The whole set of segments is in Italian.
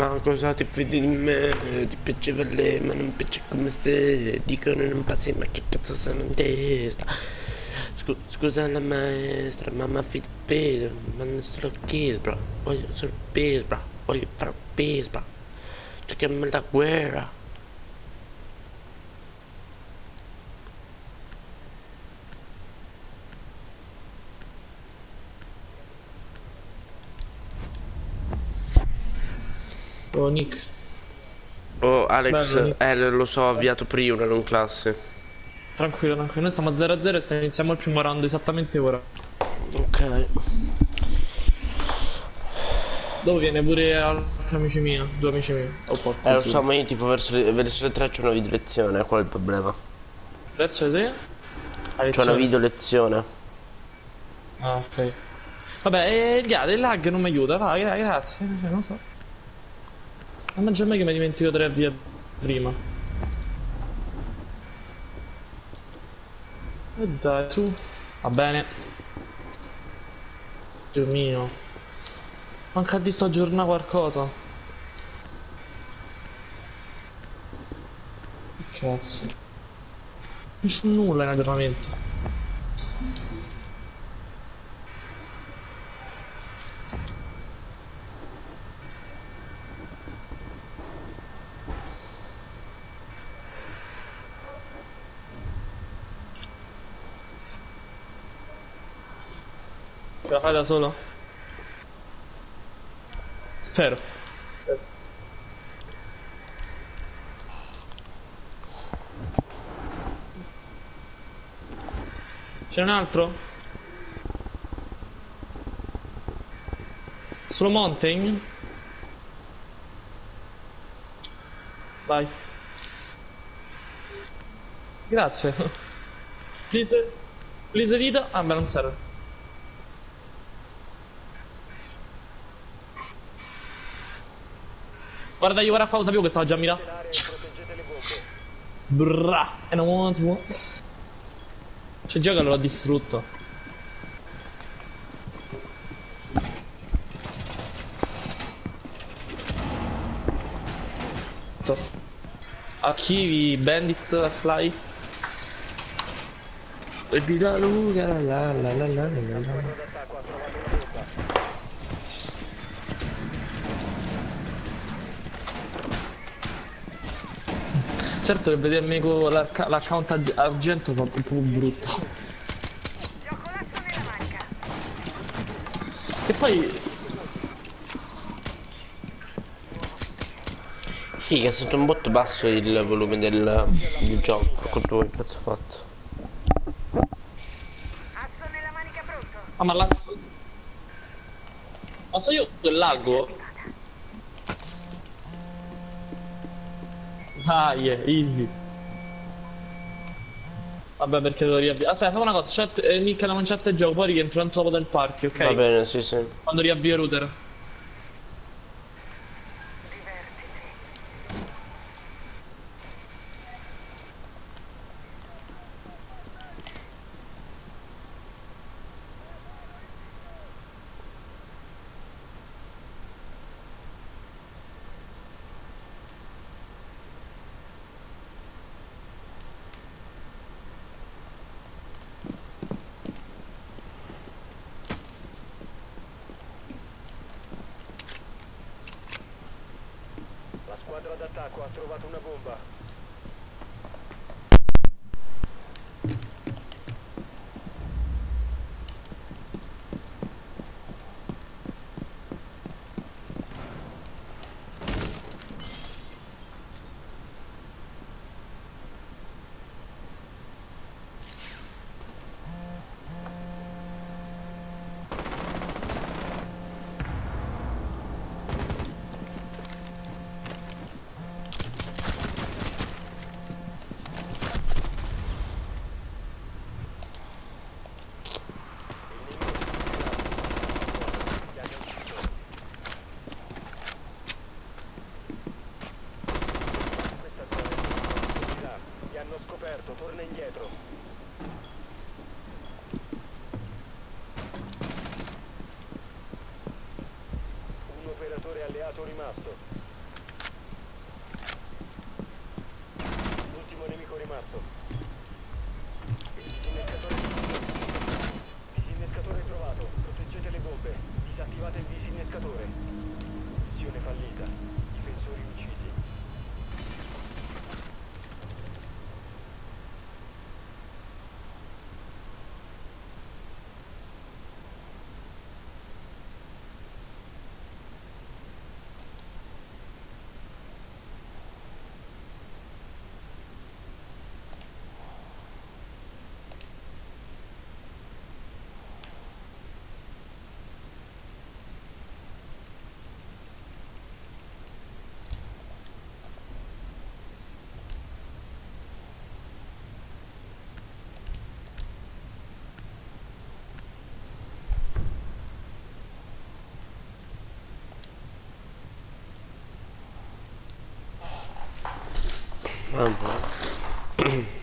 Ma cosa ti fidi di me? Ti piaceva lei ma non piace come se. Dicono non passi ma che cazzo sono in testa? Scu Scusa la maestra ma mi affida peso Ma non solo kiss bro Voglio peace bro Voglio fare peace bro Giochiamo la guerra Nick. Oh Alex, Bello, eh lo so, ho avviato prima non classe Tranquillo, tranquillo. Noi stiamo a 0 a 0 e stiamo iniziamo il primo round esattamente ora. Ok Dopo viene pure altri amici miei, due amici miei. O porco. Eh lo so ma io tipo verso le, verso le 3 c'ho una video lezione, qual è il problema? Verso te? C'ho una video lezione Ah, ok. Vabbè, e il, lag- non mi aiuta, vai, gra- grazie. Cioè, non so. Mannaggia a me che mi dimentico tre via prima. E dai, tu. Va bene. Dio mio. Manca di sto aggiornare qualcosa. Che cazzo. Non c'è nulla in aggiornamento. Da solo? Spero. C'è un altro? Solo Mountain? Vai. Grazie. Please. Please dita. Ah beh non serve. Guarda io guarda qua, lo sapevo che stava già a mirare. Brrra. E non once more. C'è già che l'ho distrutto. Archivi, bandit, fly. Vedi la lunga la la la la la la. Certo che vedermi con l'account arg- argento fa un po' brutto. E poi Figa, è stato un botto basso il volume del, del gioco Quanto vuoi cazzo ho fatto? Ah ma la... Ma so io quel Ah yeah, easy. Vabbè perché devo riavviare. Aspetta, fammi una cosa, chat, eh, Nick la mancetta e gioco, poi rientro dopo del party, ok? Va bene, sì sì Quando riavvio il router. Divertiti. La squadra d'attacco ha trovato una bomba. Un operatore alleato rimasto. One point.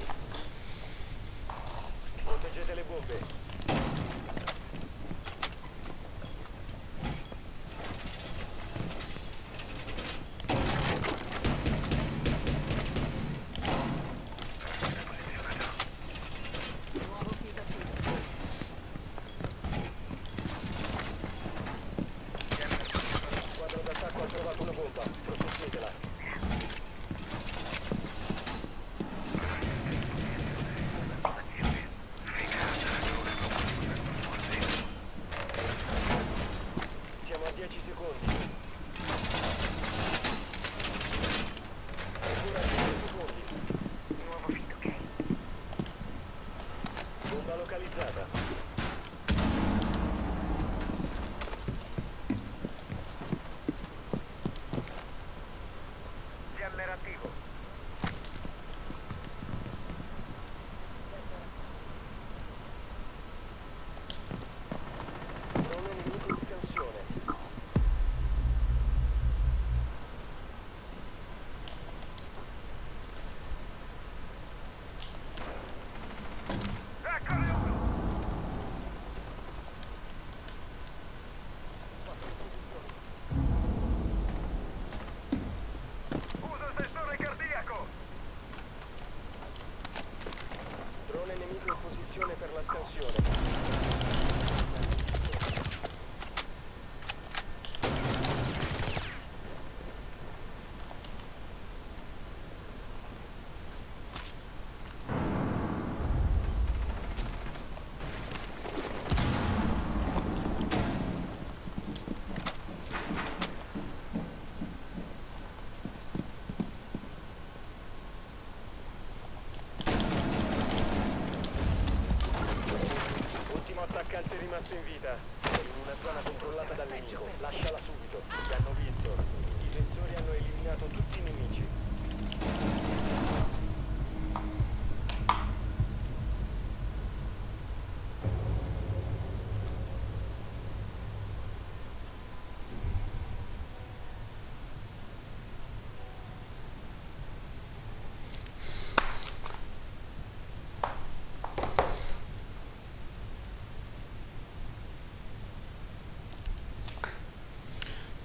rimasto in vita. Sei in una zona controllata dal nemico. Lasciala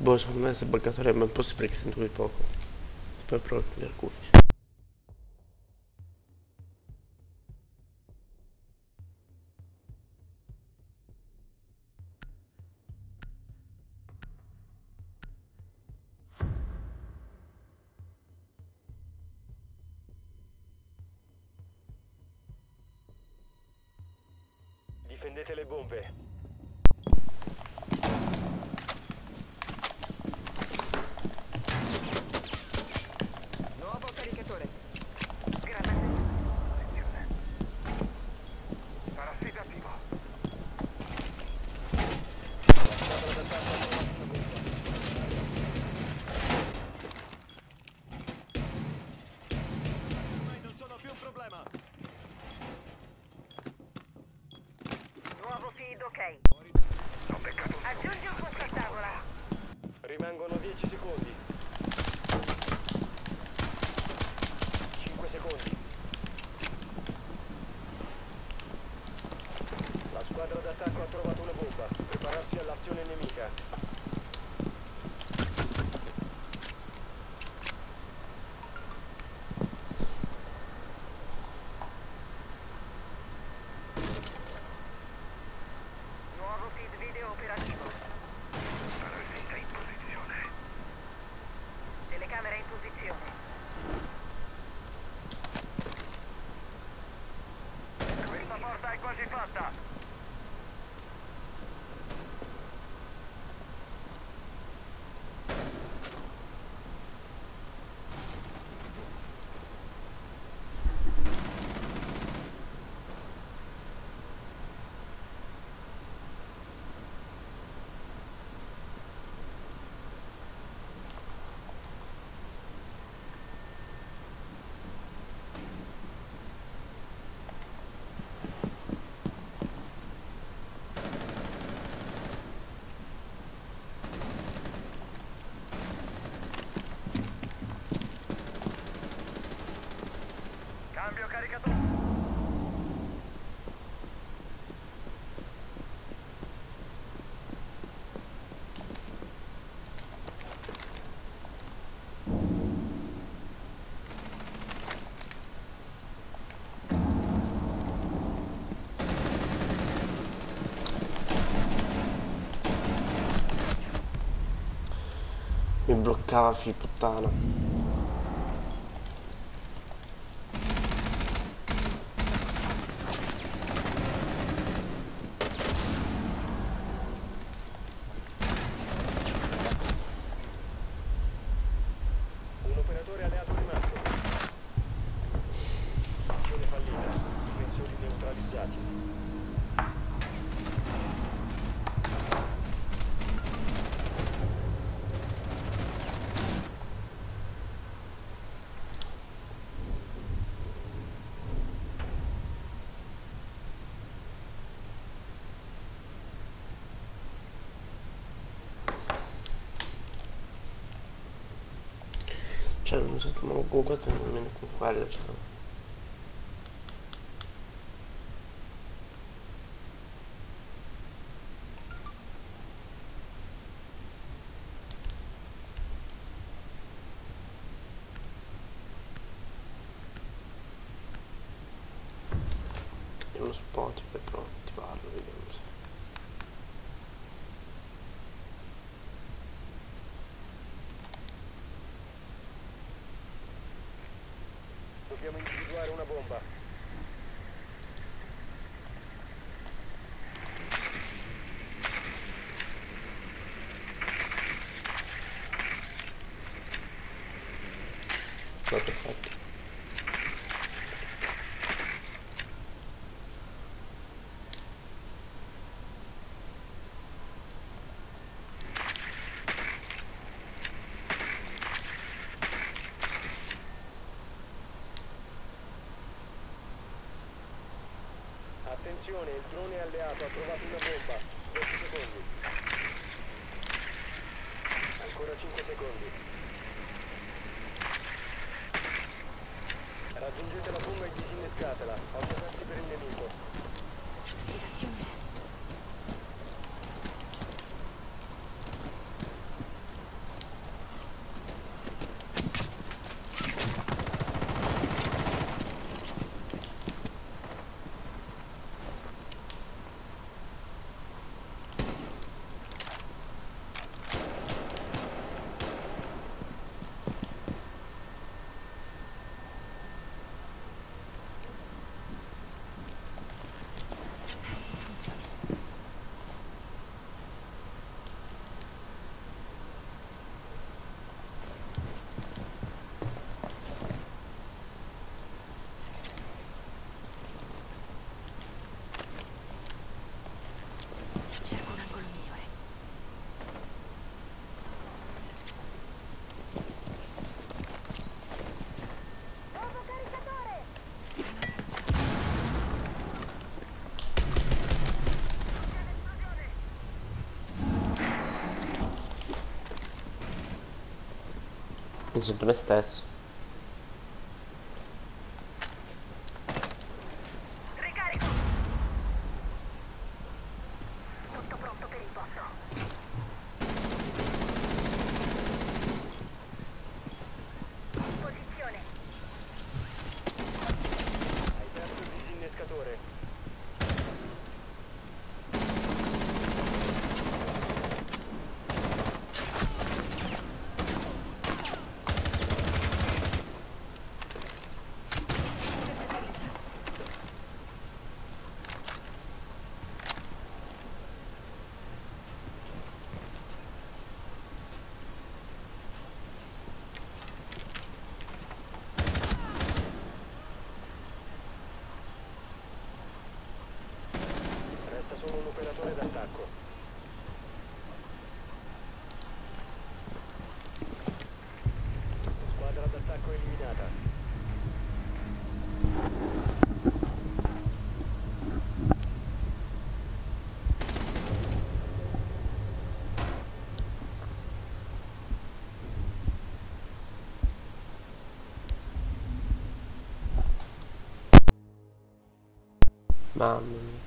Bože, më se bërgatore më posë preksin të ujë poku. Për prorë, mërë kufë. Keep up. Caricatore. Mi bloccava fi puttana. Cioè non so ma con questo nemmeno con quello cioè. È uno Spotify però ti parlo, vediamo se. Dobbiamo individuare una bomba. No, perfetto. Attenzione, il drone alleato ha trovato una bomba. 10 secondi. Ancora 5 secondi. Raggiungete la bomba e disinnescatela. Allontanarsi per il nemico. Mi sento me stesso. Ricarico. Tutto pronto per il bosso. In posizione. Hai perso il disinnescatore. Mamma mia.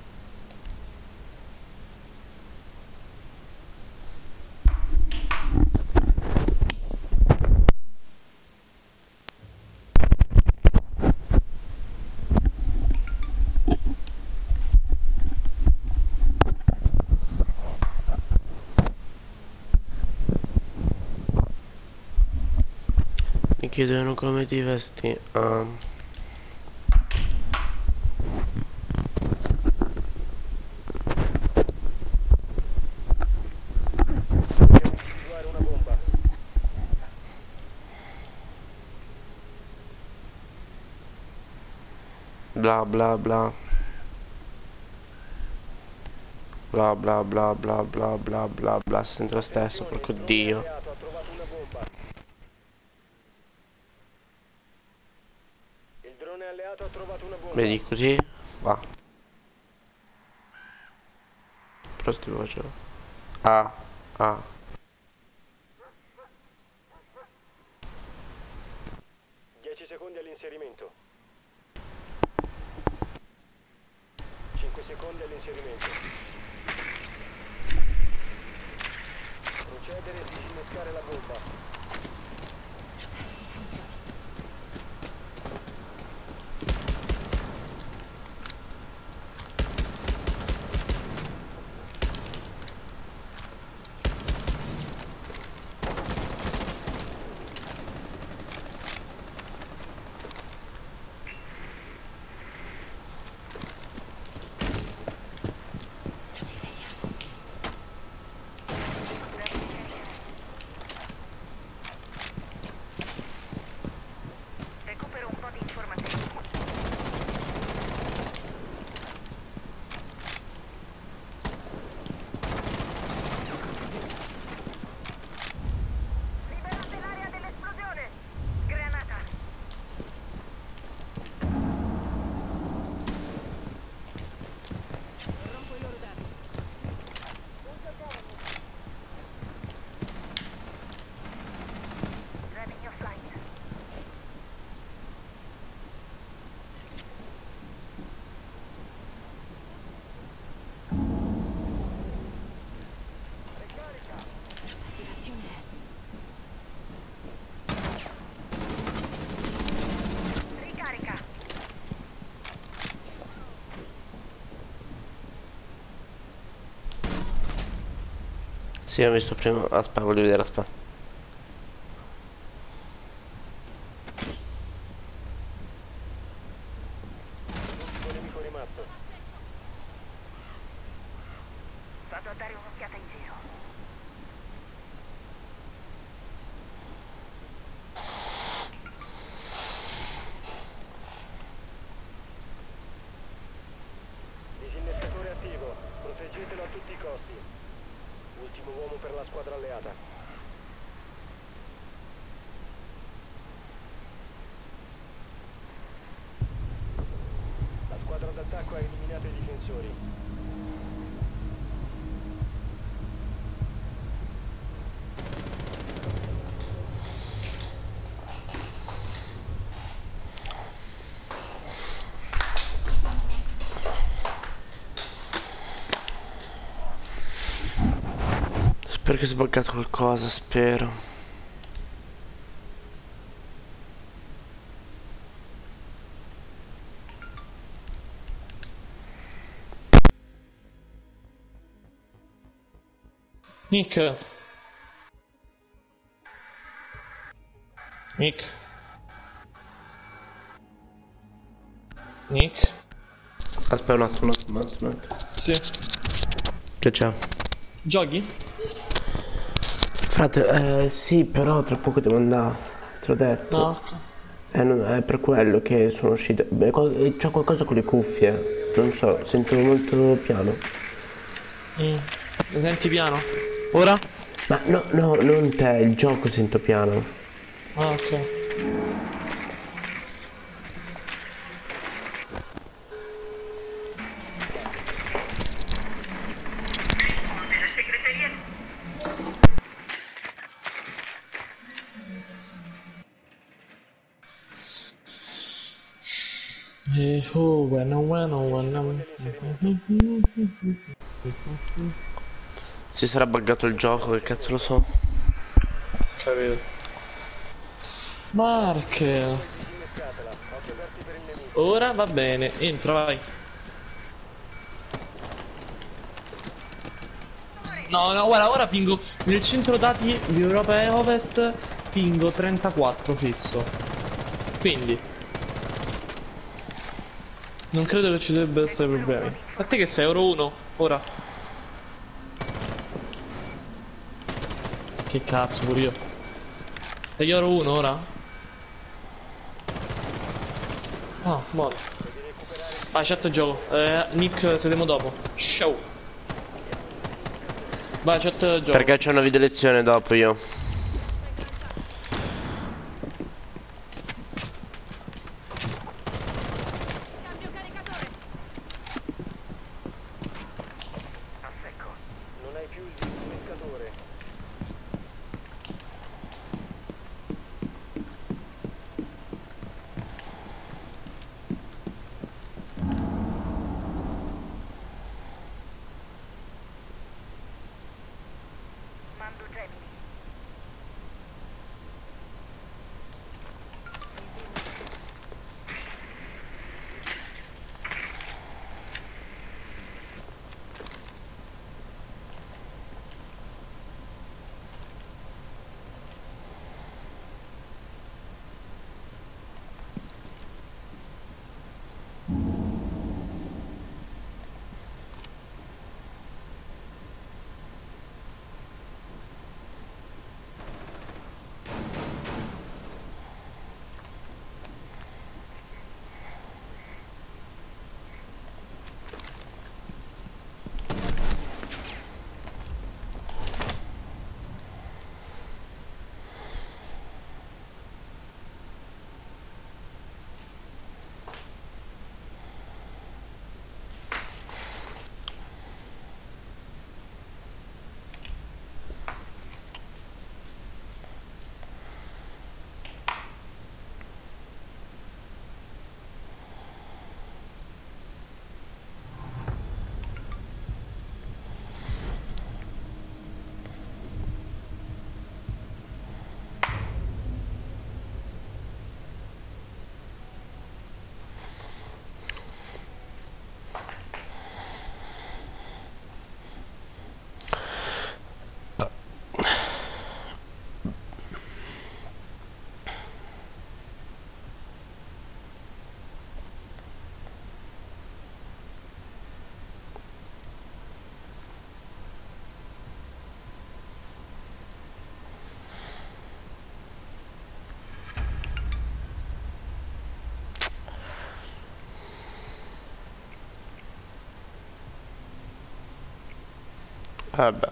Mi chiedono come ti vesti. Ah. Dobbiamo individuare una bomba. Bla bla bla. Bla bla bla bla bla bla bla sempre lo stesso, porco dio. Vedi così? Va. Però ti faccio. Ah, ah. Secondi all'inserimento. Sì, ho visto prima. Aspetta, voglio vedere, aspetta. Spero che sia sbaggato qualcosa, spero. Nick. Nick. Nick. Aspetta un attimo, un attimo, un attimo. un attimo. Sì. Che c'è? Giochi? Frate, eh, sì, però tra poco devo andare. Te l'ho detto. No. Eh, non- è per quello che sono uscito. Beh, co- eh, qualcosa con le cuffie. Non so, sento molto piano. Mm. Mi senti piano? Ora? Ma no, no, non te, il gioco sento piano. Ah, ok. Si sarà buggato il gioco, che cazzo lo so. Capito. Nemico. Ora va bene, entra, vai. No, no, guarda, ora pingo nel centro dati di Europa e Ovest, pingo 34 fisso. Quindi non credo che ci dovrebbe essere problemi. A te che sei Euro 1 ora? Che cazzo pure io. Sei Euro 1 ora? Ah, buono. Vai, chat gioco. Eh, Nick, sedemo dopo. Ciao. Vai, chat gioco. Perché c'è una video lezione dopo io. Vabbè.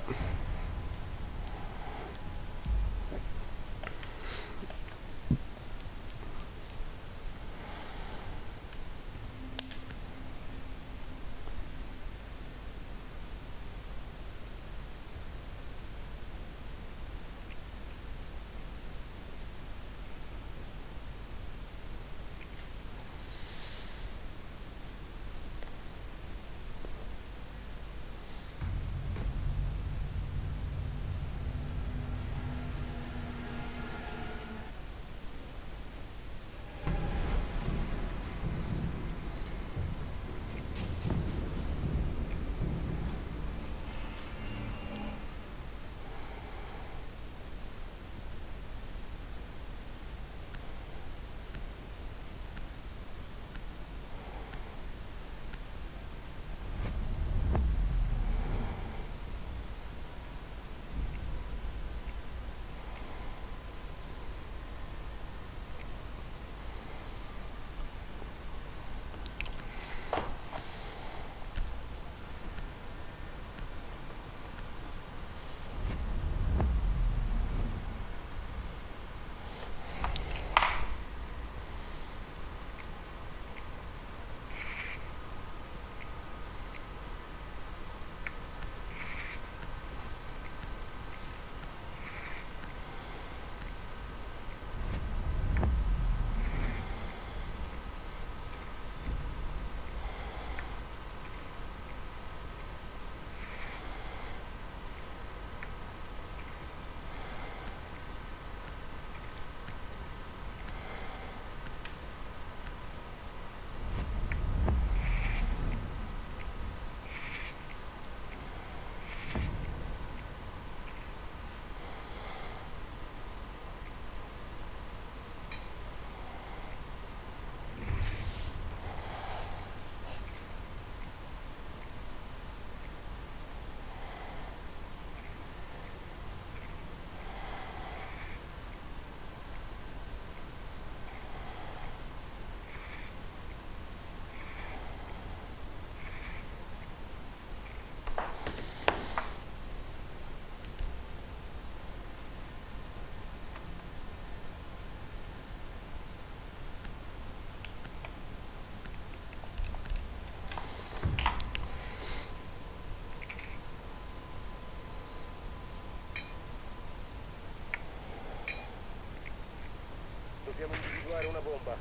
individuare una bomba.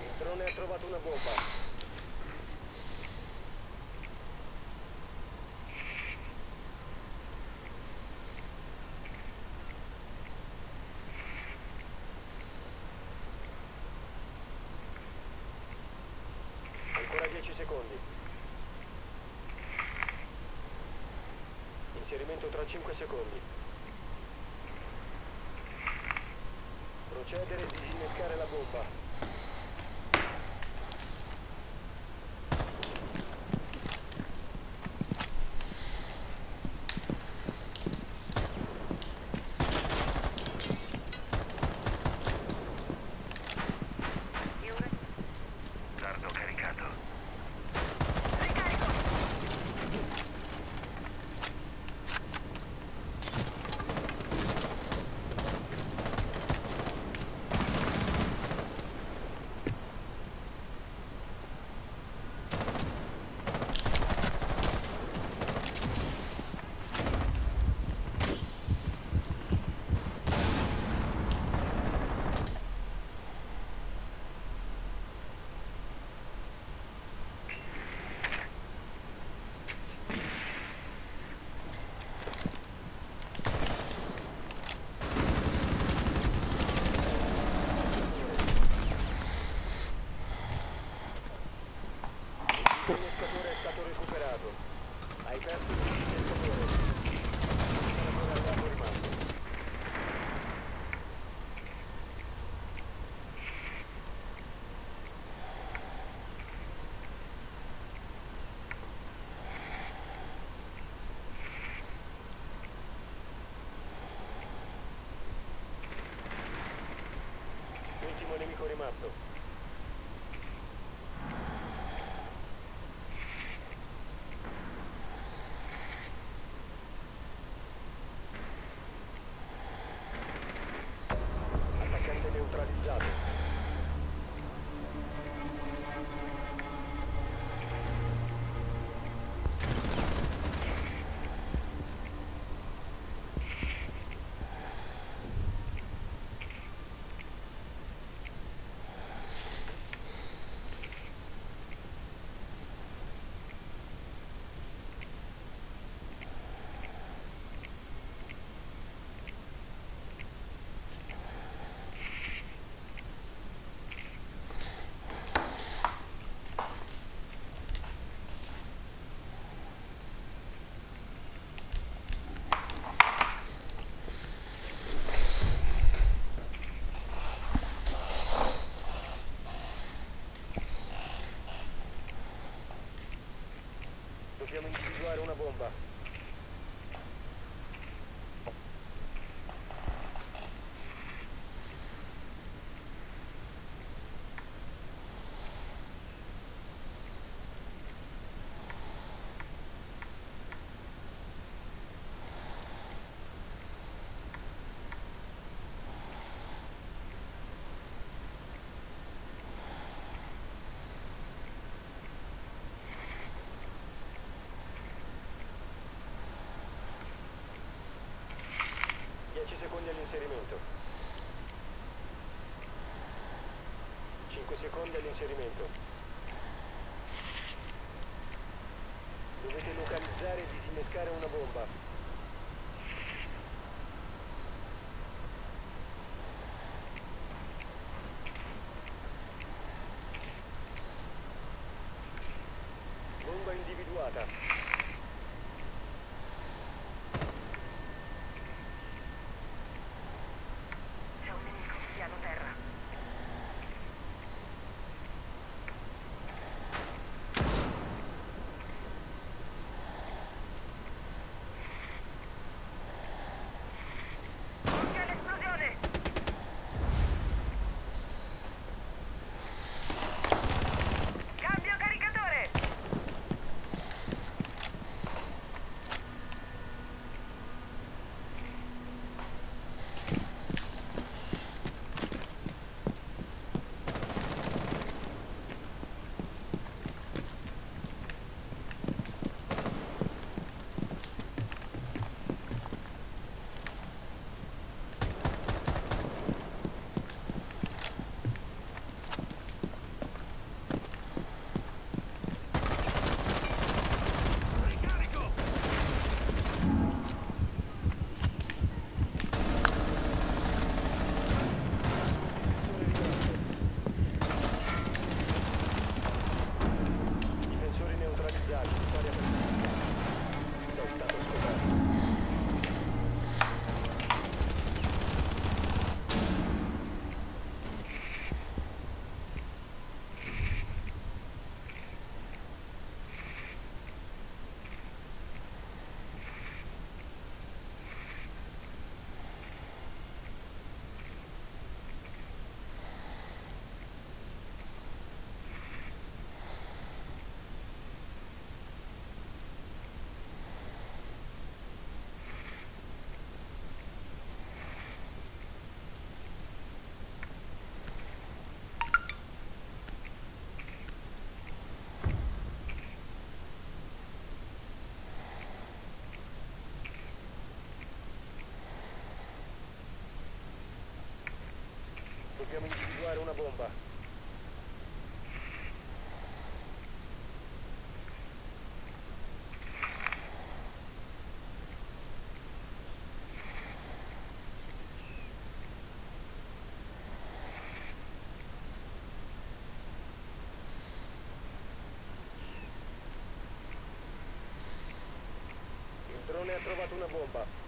Il drone ha trovato una bomba. pronto tra 5 secondi. Procedere di disinnescare la bomba. Dobbiamo individuare una bomba. una bomba. Dobbiamo individuare una bomba. Il drone ha trovato una bomba.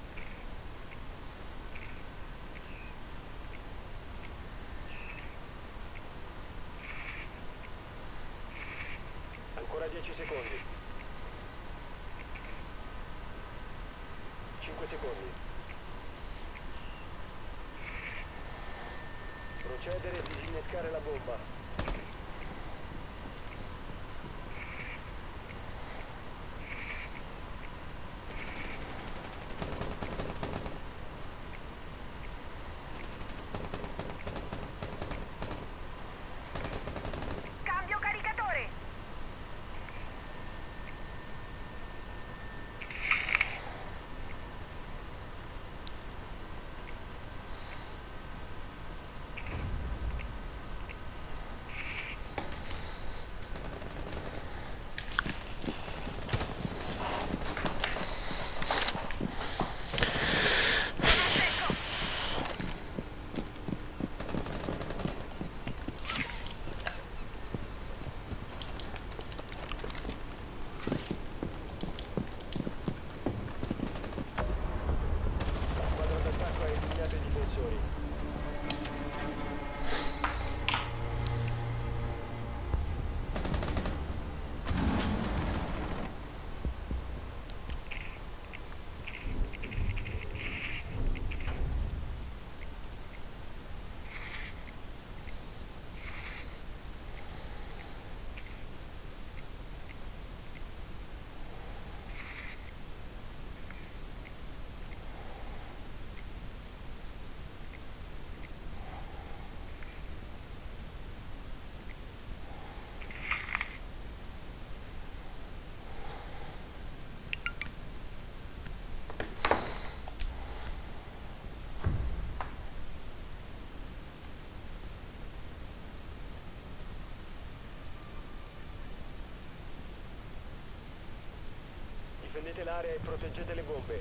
Difendete l'area e proteggete le bombe.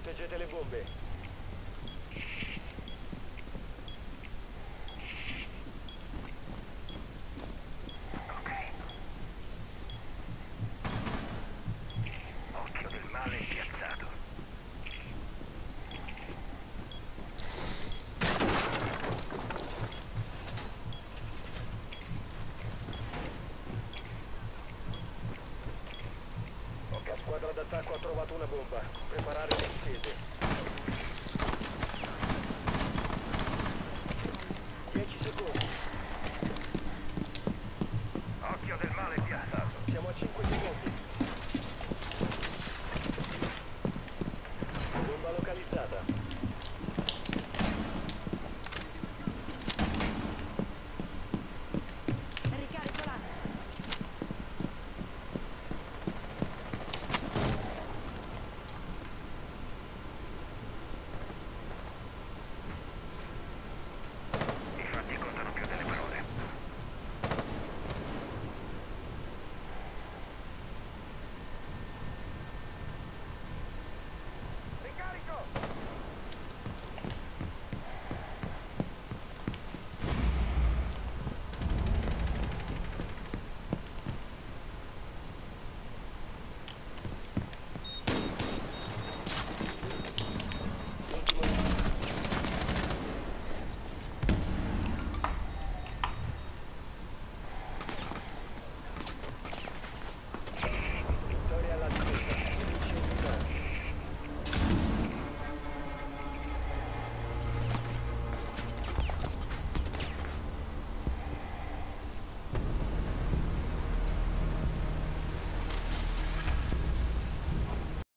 Proteggete le bombe.